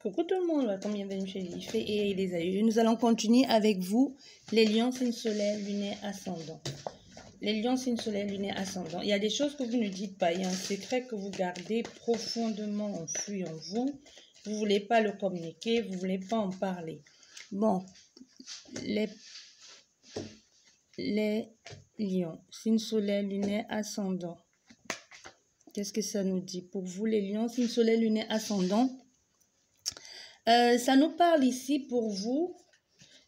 Coucou tout le monde, comme bienvenue chez Ifé et les aïeux. Nous allons continuer avec vous les lions, signes solaire, lunaire, ascendant. Les lions, signes solaire, lunaire, ascendant. Il y a des choses que vous ne dites pas. Il y a un secret que vous gardez profondément enfoui en vous. Vous ne voulez pas le communiquer, vous ne voulez pas en parler. Bon, les, les lions, signes solaire, lunaire, ascendant. Qu'est-ce que ça nous dit? Pour vous, les lions, signes solaire, lunaire, ascendant. Euh, ça nous parle ici pour vous.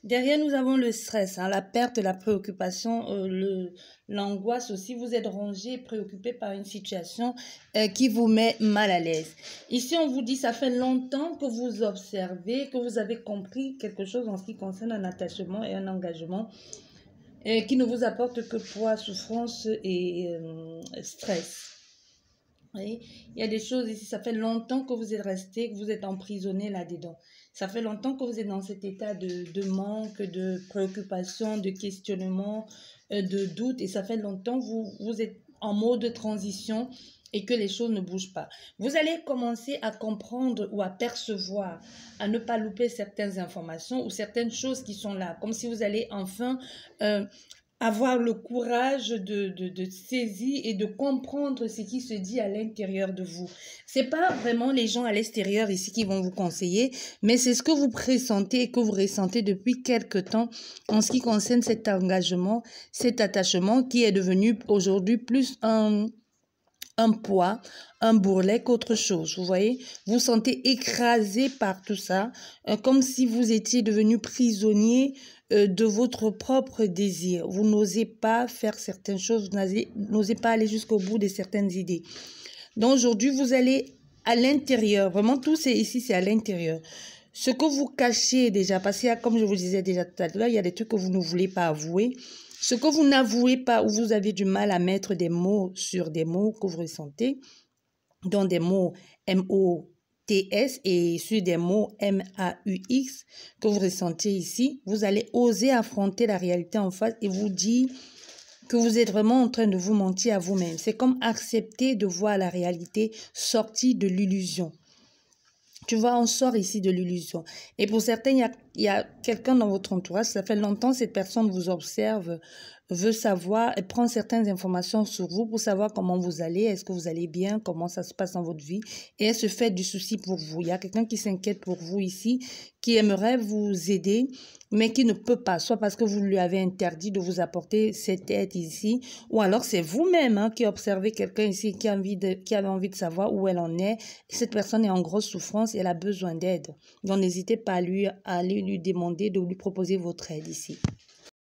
Derrière, nous avons le stress, hein, la perte, la préoccupation, euh, l'angoisse aussi. Vous êtes rongé, préoccupé par une situation euh, qui vous met mal à l'aise. Ici, on vous dit, ça fait longtemps que vous observez, que vous avez compris quelque chose en ce qui concerne un attachement et un engagement qui ne vous apporte que poids, souffrance et stress. Il y a des choses ici, ça fait longtemps que vous êtes resté, que vous êtes emprisonné là-dedans. Ça fait longtemps que vous êtes dans cet état de, de manque, de préoccupation, de questionnement, euh, de doute. Et ça fait longtemps que vous, vous êtes en mode de transition et que les choses ne bougent pas. Vous allez commencer à comprendre ou à percevoir, à ne pas louper certaines informations ou certaines choses qui sont là, comme si vous allez enfin euh, avoir le courage de, de, de, saisir et de comprendre ce qui se dit à l'intérieur de vous. C'est pas vraiment les gens à l'extérieur ici qui vont vous conseiller, mais c'est ce que vous pressentez et que vous ressentez depuis quelque temps en ce qui concerne cet engagement, cet attachement qui est devenu aujourd'hui plus un, un poids, un bourrelet qu'autre chose. Vous voyez, vous sentez écrasé par tout ça, euh, comme si vous étiez devenu prisonnier euh, de votre propre désir. Vous n'osez pas faire certaines choses, vous n'osez pas aller jusqu'au bout de certaines idées. Donc aujourd'hui, vous allez à l'intérieur. Vraiment, tout c'est ici, c'est à l'intérieur. Ce que vous cachez déjà, parce que comme je vous disais déjà tout à l'heure, il y a des trucs que vous ne voulez pas avouer. Ce que vous n'avouez pas ou vous avez du mal à mettre des mots sur des mots que vous ressentez, dont des mots M-O TS et sur des mots M-A-U-X que vous ressentez ici, vous allez oser affronter la réalité en face et vous dire que vous êtes vraiment en train de vous mentir à vous-même. C'est comme accepter de voir la réalité sortie de l'illusion. Tu vois, on sort ici de l'illusion. Et pour certains, il y a, y a quelqu'un dans votre entourage, ça fait longtemps, cette personne vous observe, veut savoir et prend certaines informations sur vous pour savoir comment vous allez, est-ce que vous allez bien, comment ça se passe dans votre vie, et elle se fait du souci pour vous. Il y a quelqu'un qui s'inquiète pour vous ici, qui aimerait vous aider, mais qui ne peut pas, soit parce que vous lui avez interdit de vous apporter cette aide ici, ou alors c'est vous-même hein, qui observez quelqu'un ici qui a, envie de, qui envie de savoir où elle en est. Cette personne est en grosse souffrance et elle a besoin d'aide. Donc n'hésitez pas à lui, aller lui demander de lui proposer votre aide ici.